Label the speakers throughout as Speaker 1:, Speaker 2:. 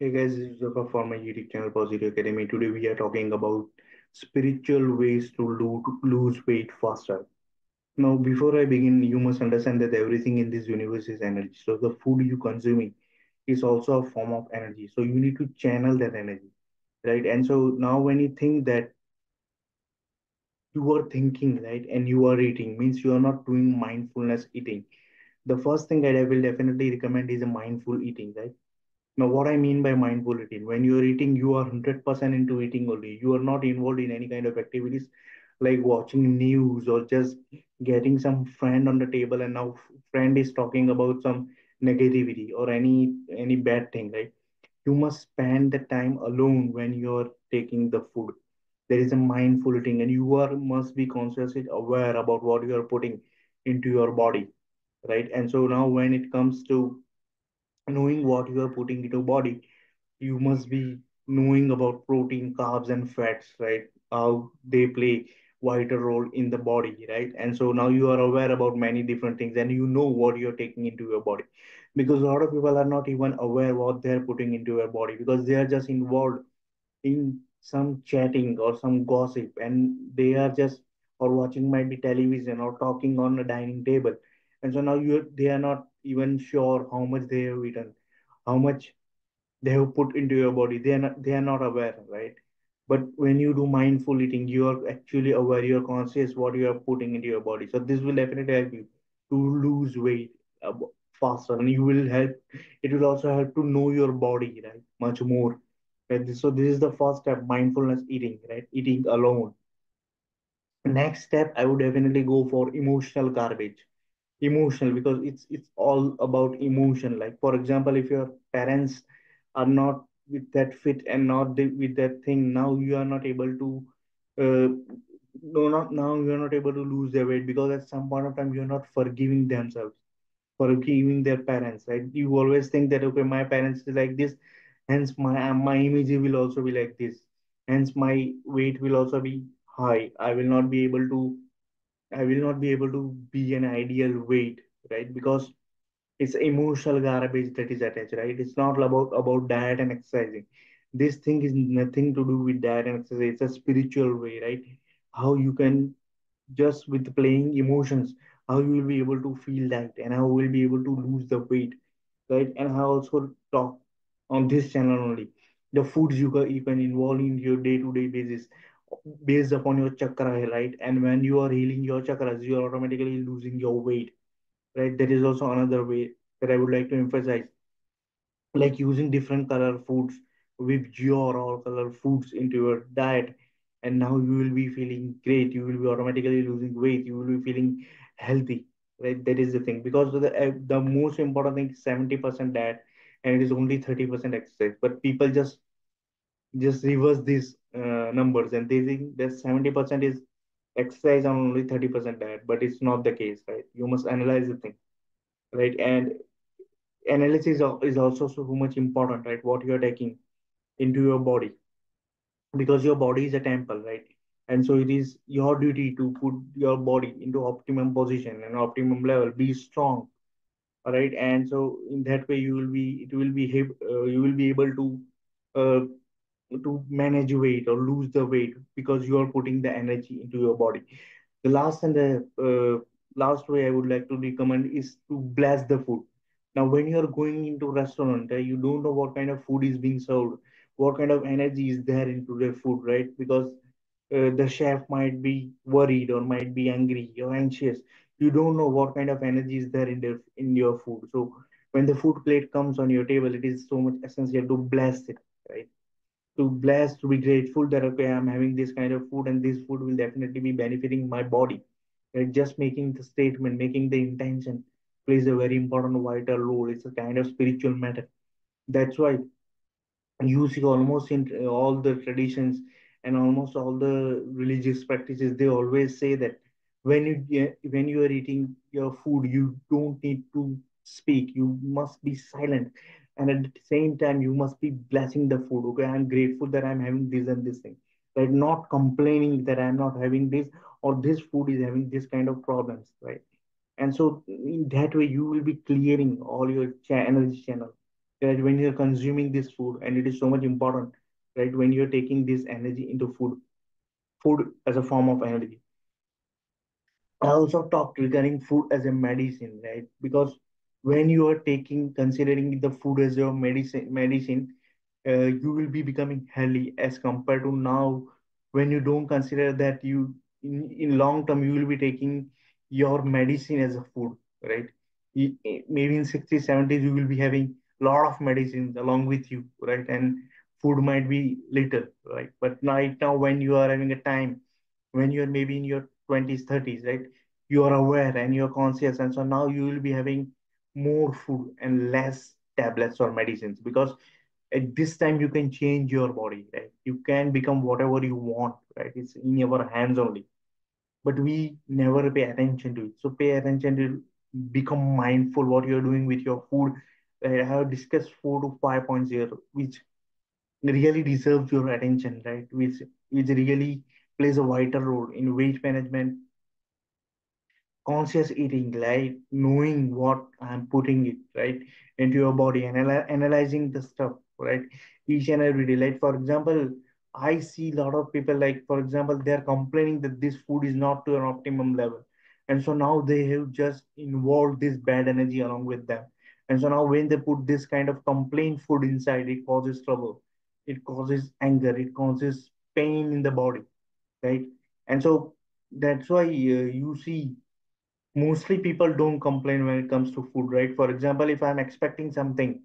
Speaker 1: Hey guys, this is Huzaifa from my YouTube channel Positive Academy. Today we are talking about spiritual ways to lose weight faster. Now, before I begin, you must understand that everything in this universe is energy. So the food you consuming is also a form of energy. So you need to channel that energy, right? And so now when you think that you are thinking, right, and you are eating, means you are not doing mindfulness eating. The first thing that I will definitely recommend is a mindful eating, right? Now, what I mean by mindful eating, when you are eating, you are 100% into eating only. You are not involved in any kind of activities like watching news or just getting some friend on the table and now friend is talking about some negativity or any any bad thing, right? You must spend the time alone when you're taking the food. There is a mindful eating and you are must be consciously aware about what you are putting into your body, right? And so now when it comes to knowing what you are putting into body you must be knowing about protein carbs and fats right? How they play vital role in the body right? And so now you are aware about many different things and you know what you're taking into your body. Because a lot of people are not even aware what they're putting into your body because they are just involved in some chatting or some gossip and they are just or watching might be television or talking on a dining table. And so now you they are not even sure how much they have eaten how much they have put into your body. They are not they are not aware right? But when you do mindful eating you are actually aware you are conscious what you are putting into your body. So this will definitely help you to lose weight faster and you will help it will also help to know your body right much more. Right? so this is the first step mindfulness eating right? Eating alone. Next step i would definitely go for emotional garbage emotional because it's it's all about emotion. Like for example if your parents are not with that fit and not the, with that thing now you are not able to uh, no not now you are not able to lose their weight because at some point of time you're not forgiving themselves forgiving their parents right? You always think that okay my parents is like this hence my my image will also be like this hence my weight will also be high. I will not be able to I will not be able to be an ideal weight, right? Because it's emotional garbage that is attached, right? It's not about about diet and exercising. This thing is nothing to do with diet and exercise. It's a spiritual way, right? How you can just with playing emotions, how you will be able to feel that, and how you will be able to lose the weight, right? And I also talk on this channel only the foods you can you can involve in your day to day basis based upon your chakra, right? And when you are healing your chakras, you are automatically losing your weight, right? That is also another way that I would like to emphasize, like using different color foods with your all color foods into your diet, and now you will be feeling great. You will be automatically losing weight. You will be feeling healthy, right? That is the thing because the uh, the most important thing is 70% diet and it is only 30% exercise. But people just just reverse these uh, numbers and they think that 70% is exercise and only 30% diet but it's not the case right? You must analyze the thing right? And analysis is also so much important right? What you are taking into your body. Because your body is a temple right? And so it is your duty to put your body into optimum position and optimum level. Be strong all right and so in that way you will be it will be uh, you will be able to uh, to manage weight or lose the weight because you are putting the energy into your body. The last and the uh, last way i would like to recommend is to bless the food. Now when you are going into restaurant uh, you don't know what kind of food is being served what kind of energy is there into the food right? Because uh, the chef might be worried or might be angry or anxious. You don't know what kind of energy is there in the in your food. So when the food plate comes on your table it is so much essential to bless it right to bless, to be grateful that okay, I'm having this kind of food and this food will definitely be benefiting my body. Just making the statement, making the intention plays a very important vital role. It's a kind of spiritual matter. That's why you see almost in uh, all the traditions and almost all the religious practices, they always say that when you when you are eating your food, you don't need to speak. You must be silent, and at the same time, you must be blessing the food. Okay, I'm grateful that I'm having this and this thing, right? Not complaining that I'm not having this or this food is having this kind of problems, right? And so in that way, you will be clearing all your energy channel right when you're consuming this food and it is so much important right when you're taking this energy into food food as a form of energy I also talked regarding food as a medicine, right? Because when you are taking, considering the food as your medicine, medicine, uh, you will be becoming healthy as compared to now when you don't consider that you in, in long term you will be taking your medicine as a food, right? Maybe in 60s, 70s, you will be having a lot of medicines along with you, right? And food might be little, right? But right now, when you are having a time, when you're maybe in your 20s, 30s, right? you are aware and you're conscious and so now you will be having more food and less tablets or medicines because at this time you can change your body right? You can become whatever you want right? It's in your hands only. But we never pay attention to it. So pay attention to become mindful what you're doing with your food. I have discussed 4 to 5.0 which really deserves your attention right? Which which really plays a vital role in weight management conscious eating, like knowing what I'm putting it right into your body and ana- analyzing the stuff right each and every day. Like for example, I see a lot of people like for example they're complaining that this food is not to an optimum level, and so now they have just involved this bad energy along with them, and so now when they put this kind of complaint food inside, it causes trouble, it causes anger, it causes pain in the body, right? And so that's why uh, you see mostly people don't complain when it comes to food right? For example if i'm expecting something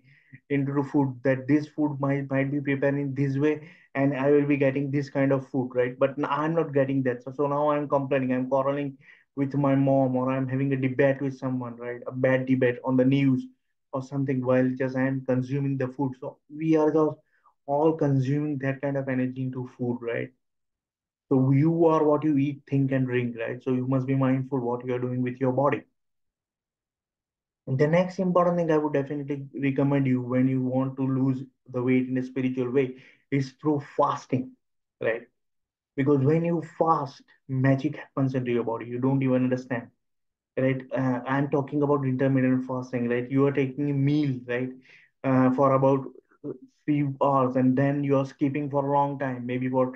Speaker 1: into food that this food might might be prepared in this way and i will be getting this kind of food right? But i'm not getting that. So, so now i'm complaining. I'm quarreling with my mom or i'm having a debate with someone right? A bad debate on the news or something while just i'm consuming the food. So we are just all consuming that kind of energy into food right so you are what you eat, think, and drink, right? So you must be mindful what you are doing with your body. The next important thing I would definitely recommend you when you want to lose the weight in a spiritual way is through fasting, right? Because when you fast, magic happens into your body. You don't even understand right? Uh, I'm talking about intermittent fasting, right? You are taking a meal, right, uh, for about few hours, and then you are skipping for a long time, maybe for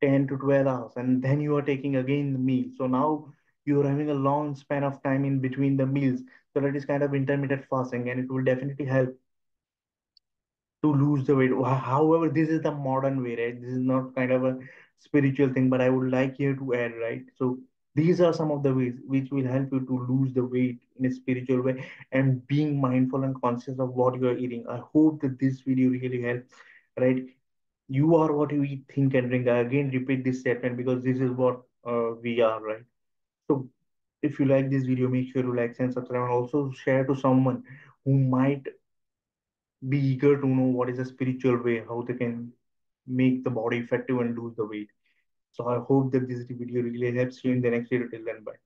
Speaker 1: 10 to 12 hours, and then you are taking again the meal. So now you are having a long span of time in between the meals. So that is kind of intermittent fasting, and it will definitely help to lose the weight. However, this is the modern way, right? This is not kind of a spiritual thing, but I would like here to add, right? So these are some of the ways which will help you to lose the weight in a spiritual way and being mindful and conscious of what you are eating. I hope that this video really helps, right? You are what you eat, think, and drink. I again repeat this statement because this is what uh, we are, right? So if you like this video, make sure to like and subscribe and also share to someone who might be eager to know what is a spiritual way, how they can make the body effective and lose the weight. So I hope that this video really helps you in the next video. Till then, bye.